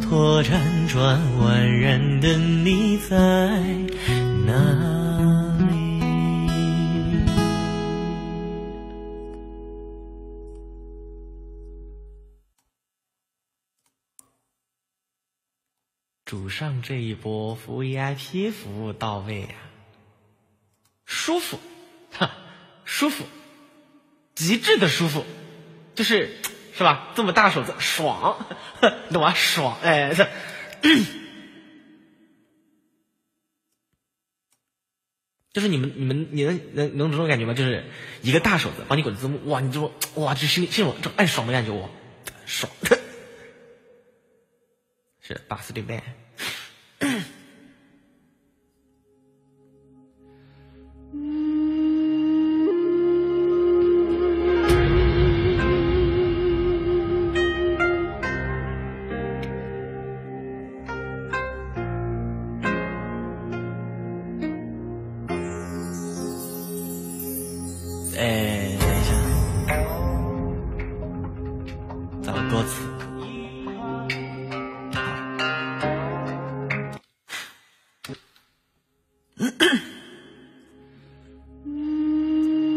辗转宛然的你在哪里？主上这一波服务 VIP 服务到位呀、舒服，哈，舒服，极致的舒服，就是是吧？这么大手子，爽，懂吗？爽，哎，这，就是你们你们你能能能有这种感觉吗？就是一个大手子帮你滚字幕，哇，你就哇，这心里这种这种暗爽的感觉，哇，爽，是打死对面。哎，等一下，找个歌词。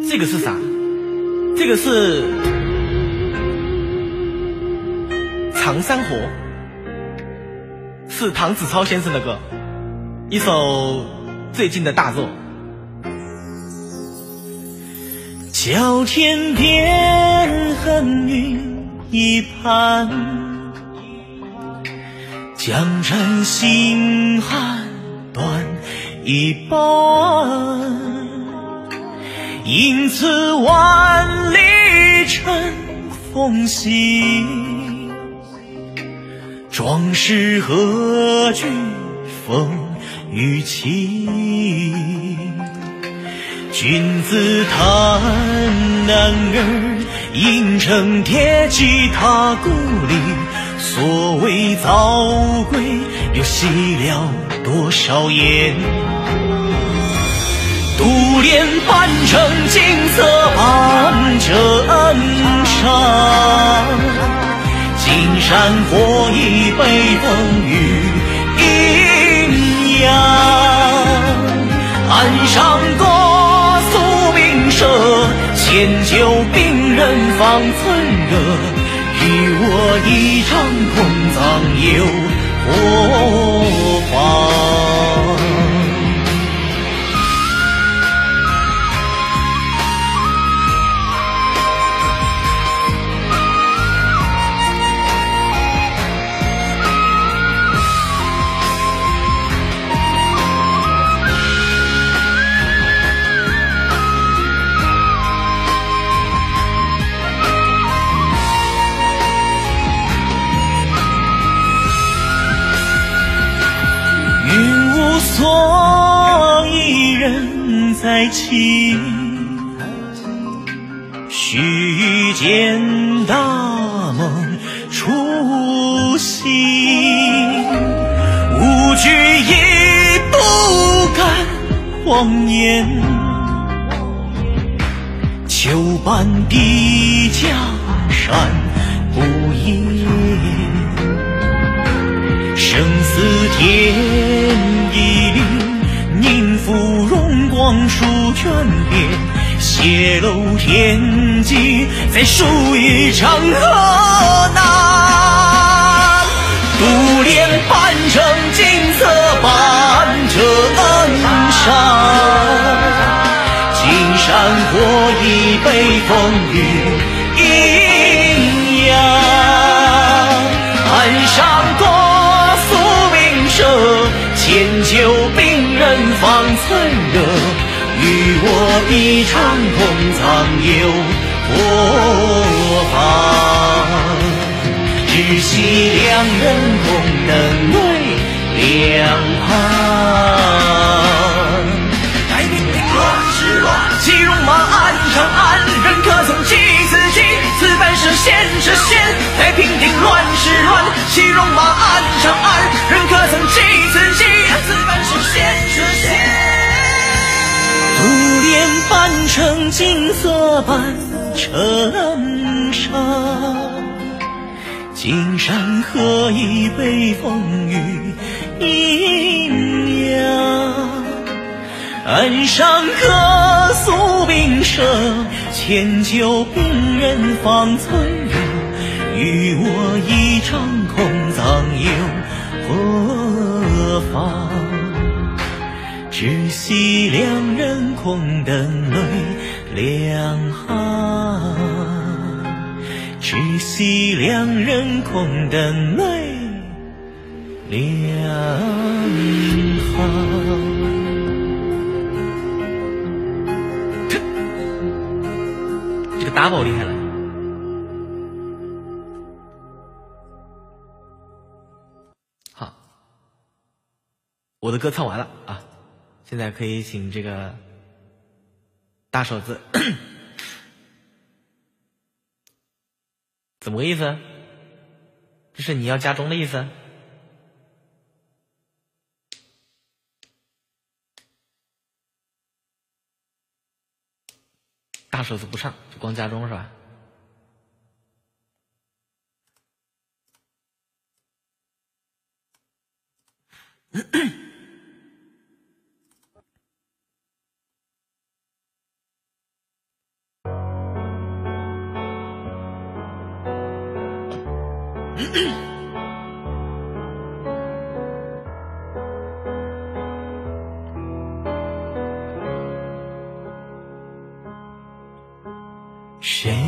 这个是啥？这个是《长山河》，是唐子超先生的歌，一首最近的大作。叫天边恨云一畔，江山心寒断一半。因此万里尘风息，壮士何惧风雨起？君子叹男儿应承铁骑踏故里，所谓早归，又洗了多少烟？独怜半城景色半枕山，金山火已被风雨阴阳。岸上方寸热。与我一场空葬有。火云无所以人在情，须见大梦初醒。无惧亦不敢妄言，秋半壁江山不移。生死天荣光书卷边，泄露天机，再书一场河南。独怜半城景色半枕山，青山过已被风雨阴阳。岸上歌宿命舍，千酒病人方寸。我一场空葬又何妨？只惜两人共等为两旁。半城景色半衬衫，金山何以被风雨阴阳？岸上客诉兵舍，千秋病人方存留。与我一场空，葬又何妨？只惜两人空等泪两行，只惜两人空等泪两行。这个 double 厉害了。好，我的歌唱完了啊，现在可以请这个大手子，怎么个意思？这是你要加钟的意思？大手子不上，就光加钟是吧？谁